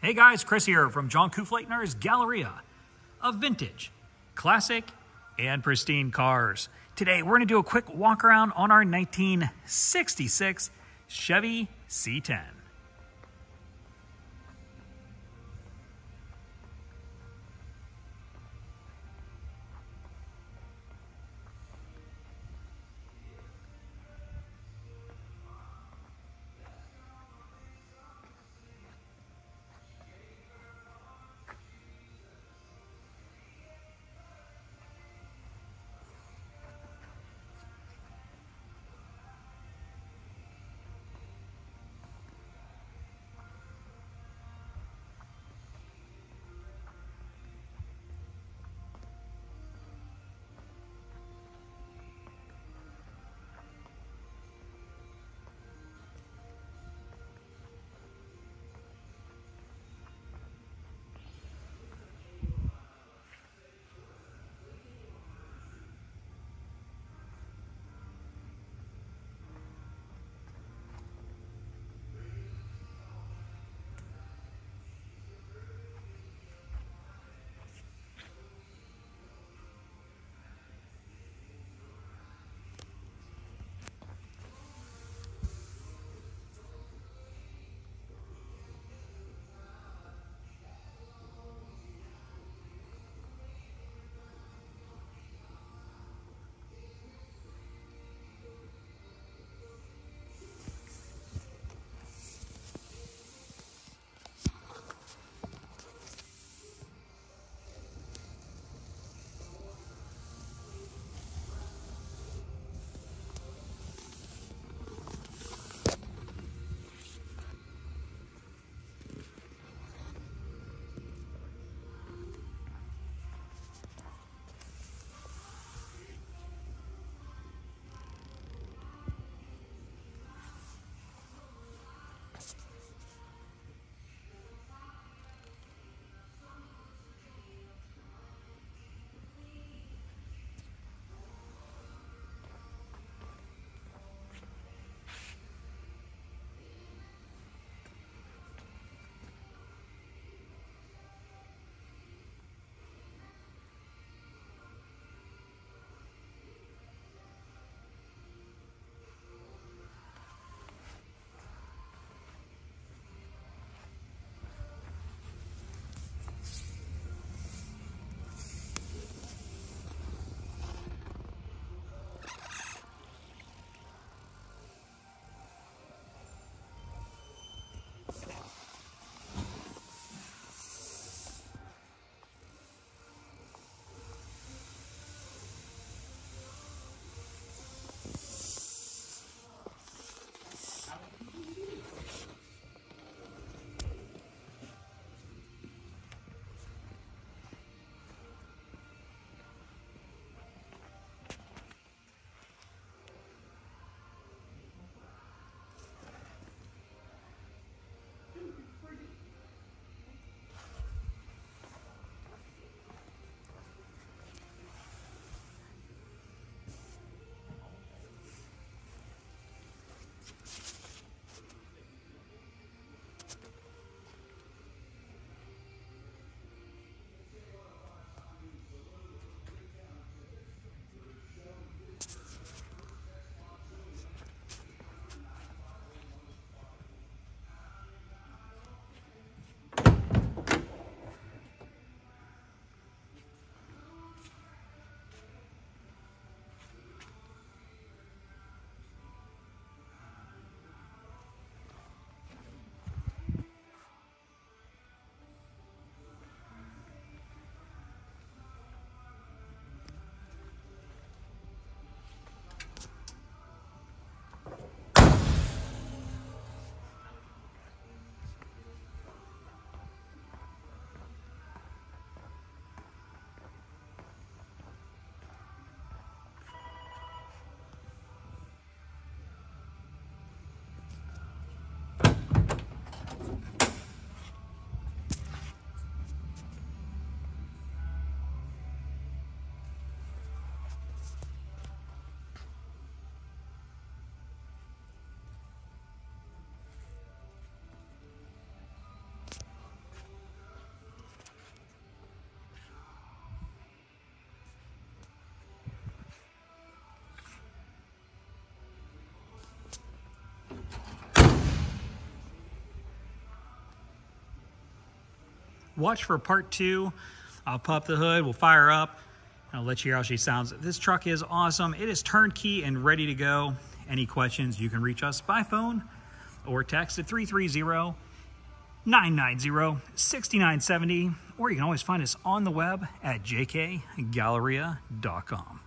Hey guys, Chris here from John Kufleitner's Galleria of vintage, classic, and pristine cars. Today we're going to do a quick walk around on our 1966 Chevy C10. Watch for part two. I'll pop the hood, we'll fire up, I'll let you hear how she sounds. This truck is awesome. It is turnkey and ready to go. Any questions, you can reach us by phone or text at 330 990 6970, or you can always find us on the web at jkgalleria.com.